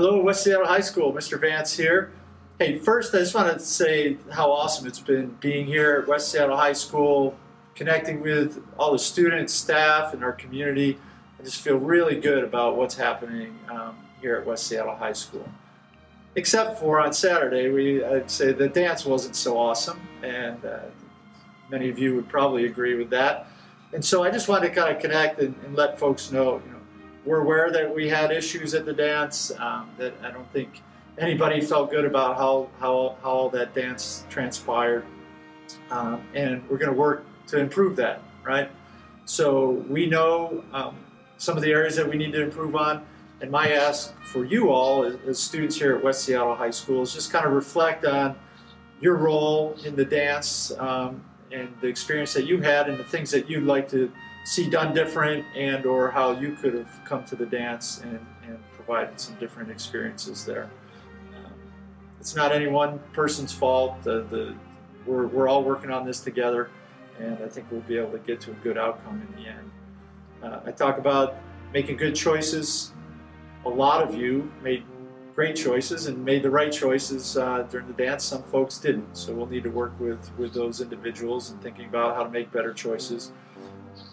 Hello, West Seattle High School. Mr. Vance here. Hey, first, I just want to say how awesome it's been being here at West Seattle High School, connecting with all the students, staff, and our community. I just feel really good about what's happening um, here at West Seattle High School. Except for on Saturday, we I'd say the dance wasn't so awesome, and uh, many of you would probably agree with that. And so I just wanted to kind of connect and, and let folks know, you know, we're aware that we had issues at the dance. Um, that I don't think anybody felt good about how how how that dance transpired, um, and we're going to work to improve that. Right. So we know um, some of the areas that we need to improve on. And my ask for you all, as, as students here at West Seattle High School, is just kind of reflect on your role in the dance um, and the experience that you had and the things that you'd like to see done different and or how you could have come to the dance and, and provided some different experiences there. Um, it's not any one person's fault. The, the, we're, we're all working on this together and I think we'll be able to get to a good outcome in the end. Uh, I talk about making good choices. A lot of you made great choices and made the right choices uh, during the dance. Some folks didn't, so we'll need to work with with those individuals and thinking about how to make better choices.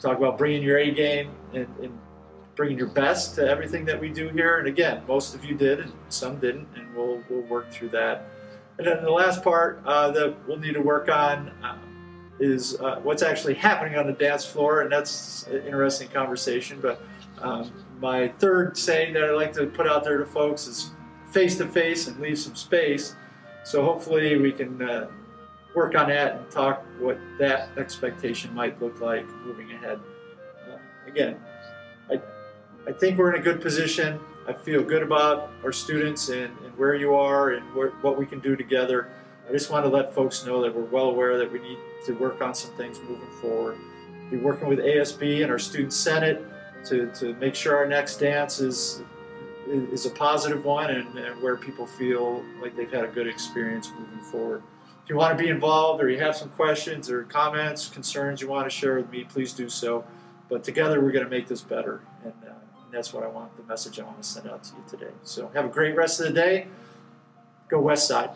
Talk about bringing your A game and, and bringing your best to everything that we do here. And again, most of you did, and some didn't, and we'll we'll work through that. And then the last part uh, that we'll need to work on uh, is uh, what's actually happening on the dance floor, and that's an interesting conversation. But um, my third saying that I like to put out there to folks is face to face and leave some space. So hopefully we can uh, work on that and talk what that expectation might look like moving ahead. Uh, again, I, I think we're in a good position. I feel good about our students and, and where you are and what we can do together. I just want to let folks know that we're well aware that we need to work on some things moving forward. Be working with ASB and our student senate to, to make sure our next dance is is a positive one and, and, where people feel like they've had a good experience moving forward. If you want to be involved or you have some questions or comments, concerns you want to share with me, please do so. But together we're going to make this better. And, uh, and that's what I want, the message I want to send out to you today. So have a great rest of the day. Go West Side.